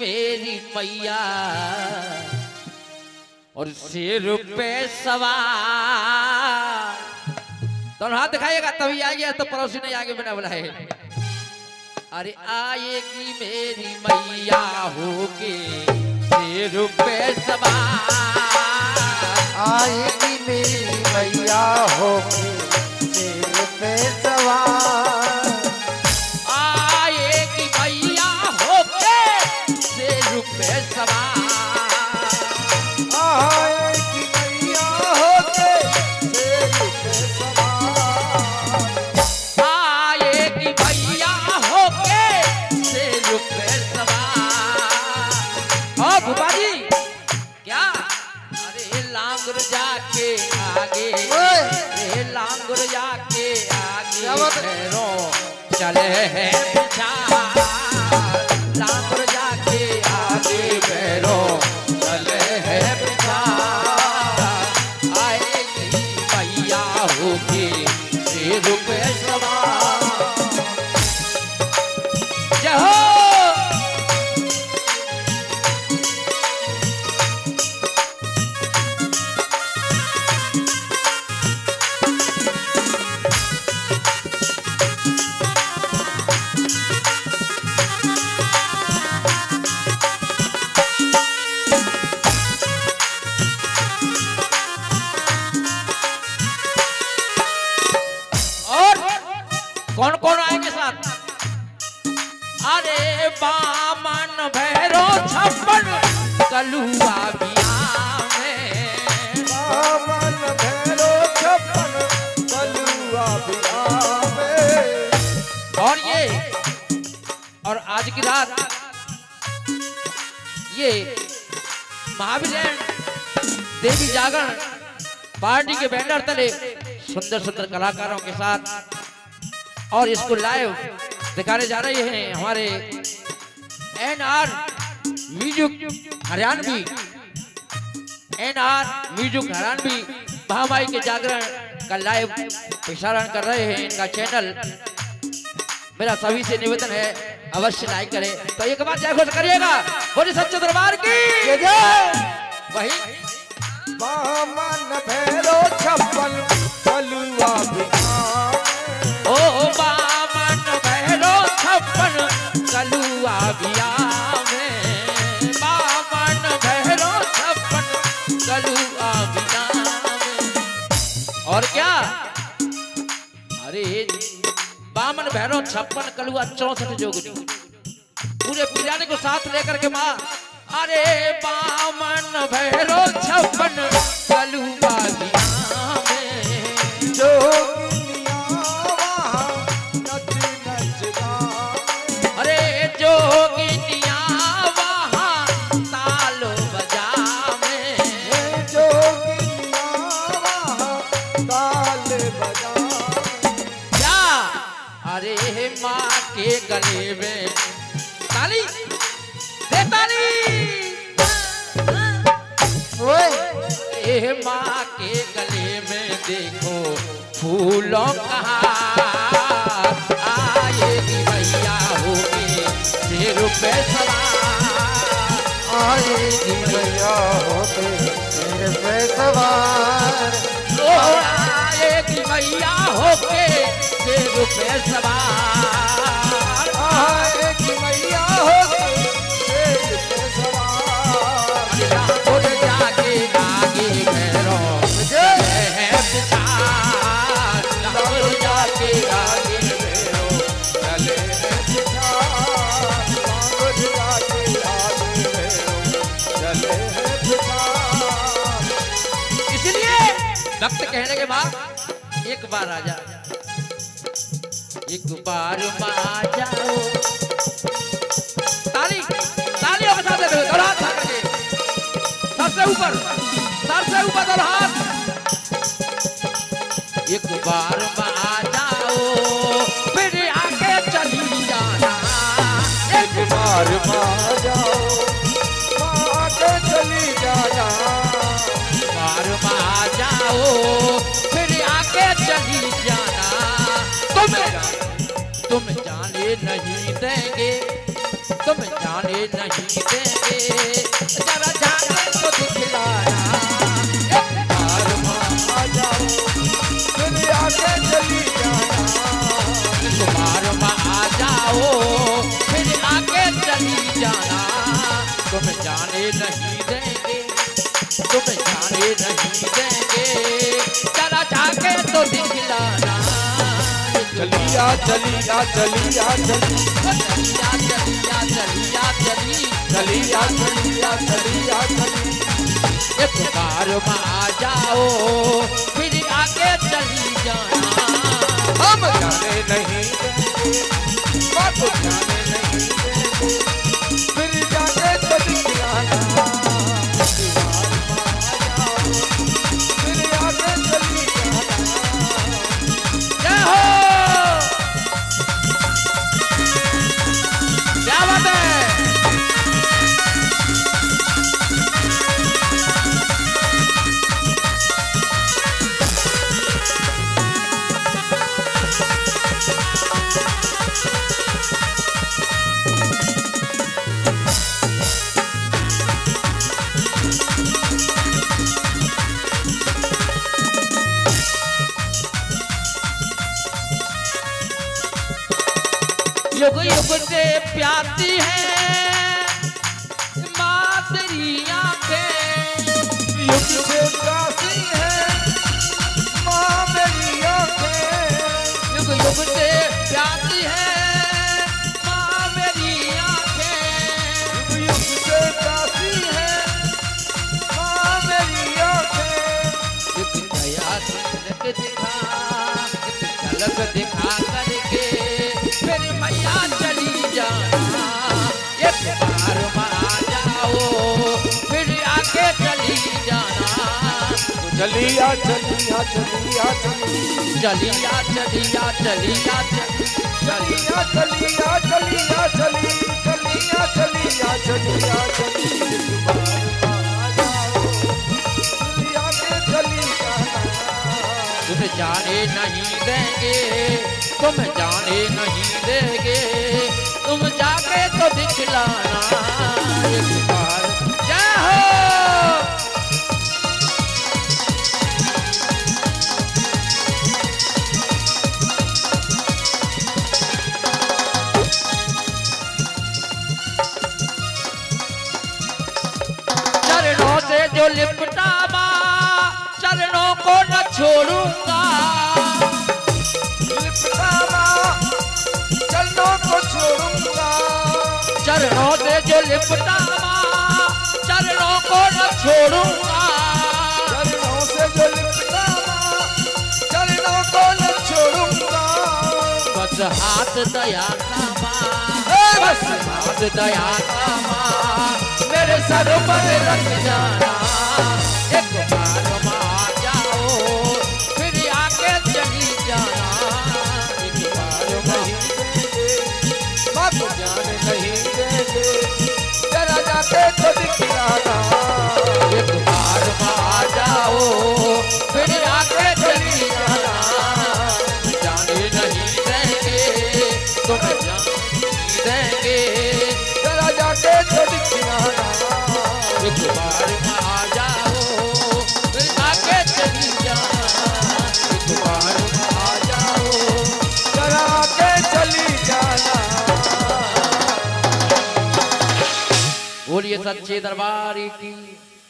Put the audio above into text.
मेरी मैया और सिर पे सवार। दोनों हाथ दिखाइएगा, तभी आएगा तो पड़ोसी नहीं आगे बिना बुलाए अरे आएगी मेरी मैया होके सिर पे सवार। आएगी मेरी मैया होके सिर पे सवार। चले है लांगुर जाके आगे भैरों चले हैं बिचार आएगी मैया पे बामन भैरो छप्पन कलुआ बिया में बामन भैरो छप्पन कलुआ बिहावे और ये और आज की रात ये महावीर देवी जागरण पार्टी के बैनर तले सुंदर सुंदर कलाकारों के साथ और इसको लाइव दिखाने जा रहे हैं हमारे N R music Haryanvi. N R music Haryanvi Mahamai के जागरण का लाइव प्रसारण कर रहे हैं इनका चैनल मेरा सभी से निवेदन है अवश्य लाइक करें। तो एक बार जय घोष करिएगा बोले सच्चे दरबार की। वही और क्या? अरे, बामन भैरव छप्पन, कलुआ चौसठ जोगनी पूरे पुजारी को साथ लेकर के माँ, अरे बामन भैरव छप्पन, कलुआ के गले में। ताली। दे ताली। ओए, ए, माँ के गले में देखो, फूलों का आएगी मैया होगी सिर पे सवार। आएगी मैया होके सिर पे सवार। आएगी मैया होके सिर पे सवार। बाद एक बार आ तुम जाने नहीं देंगे, तुम जाने नहीं देंगे। तो चली तुम्हार जाओ, फिर आगे चली जाना। तुम जाने नहीं देंगे, तुम जाने नहीं देंगे। चलिया चलिया चलिया चली चलिया। चलिया चलिया चली चलिया चलिया। चलिया चली एक बार में आ जाओ फिर आगे चली जाना। हम जाने नहीं। युग प्यारी है। माँ चलिया चलिया चलिया चलिया चलिया चलिया चलिया चलिया चलिया चली चलिया चलिया चलिया तुम जाने नहीं देंगे तुम जाने नहीं देंगे तुम जाके तो दिखलाना एक बार जय हो को न छोड़ूँगा। चरणों को छोड़ूँगा। चरणों से जो लिपटा चरणों को न छोड़ूँगा। चरणों से जो लिपटा चरणों को न छोड़ूँगा। बस हाथ दया का माँ बस। हाथ दया का माँ मेरे सर पर रख जाना। एक बार माँ सच्चे दरबार की।